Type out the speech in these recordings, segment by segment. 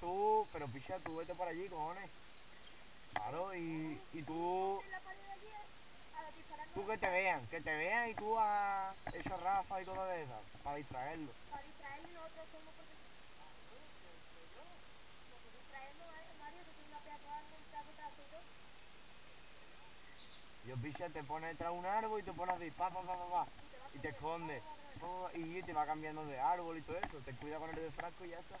tú, pero picha, tú vete por allí, cojones. Claro, y, y tú, tú que te vean, que te vean y tú a esa Rafa y todo de esas, para distraerlo. para distraerle y nosotros somos porque... Nosotros Mario, que tiene una. Yo picha, te pones detrás de un árbol y te pones así, pa, pa, pa, pa, Y te vas y te te va cambiando de árbol y todo eso. Ten cuidado con el de frasco y ya está.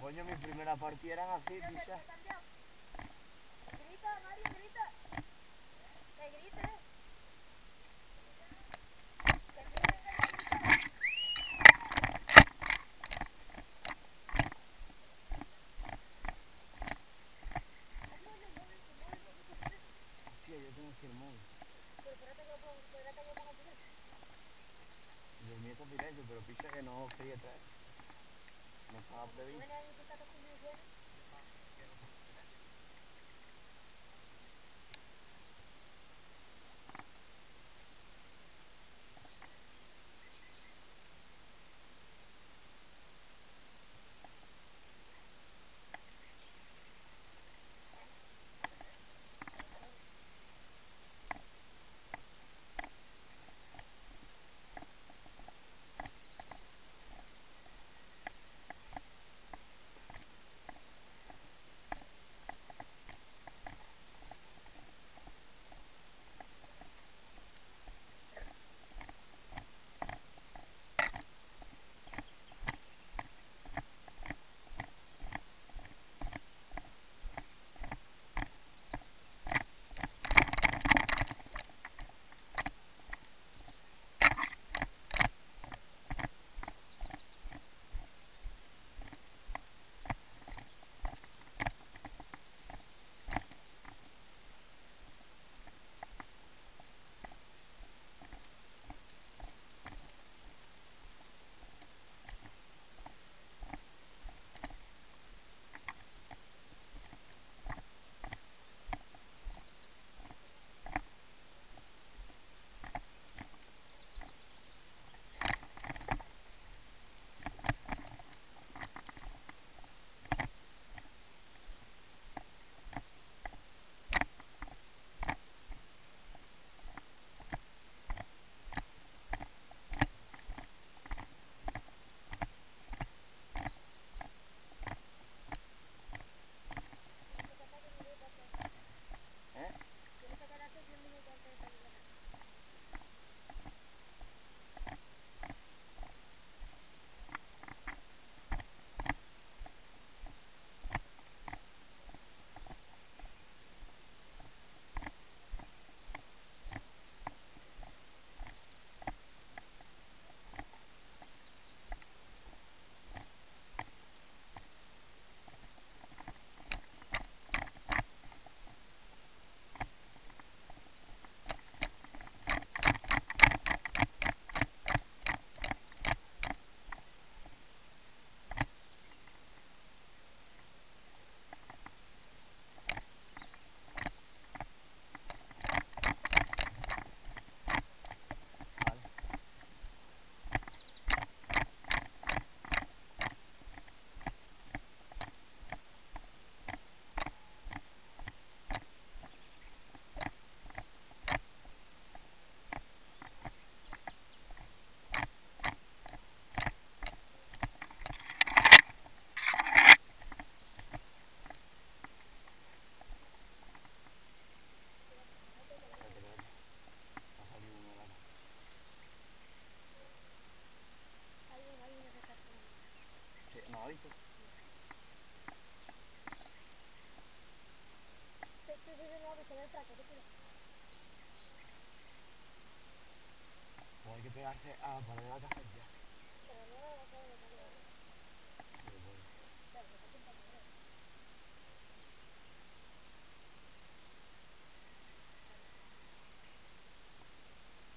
Coño, mis primeras partidas eran así, picha. Grita, Mario, grita. Que grite. Que que mueve. Hostia, yo tengo aquí el móvil. Pero espérate que lo pongo, que lo pongo pero picha que no quería traer. No estaba cuidas. Pues hay que pegarse a la pared de la ¿no?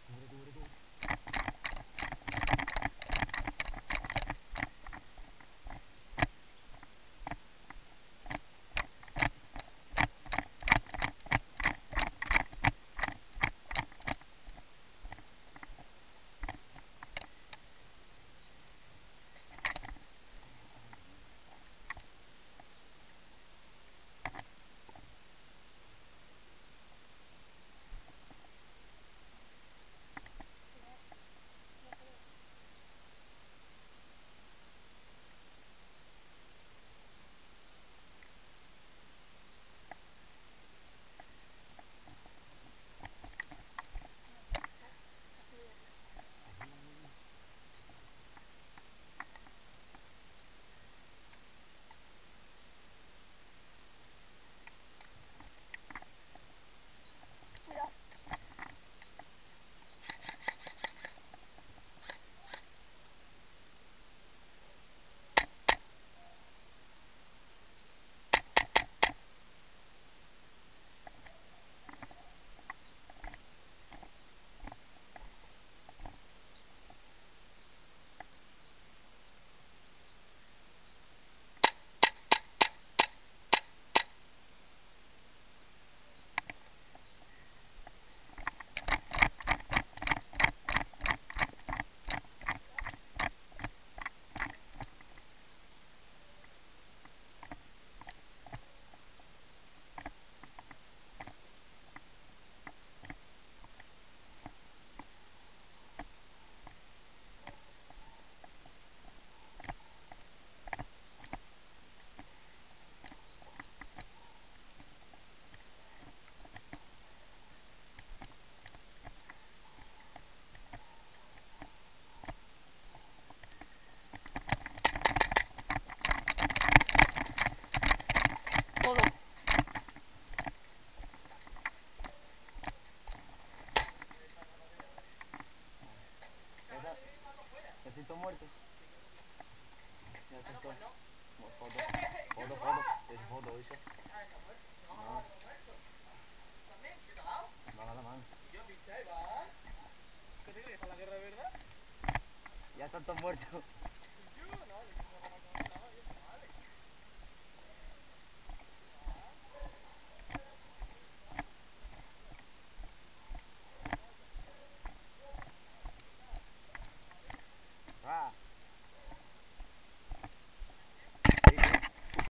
Cubre, cubre, cubre. foto, foto, foto, esa foto, ¿viste? No. Baja la mano. ¿Qué la guerra de verdad? Ya están todos muertos.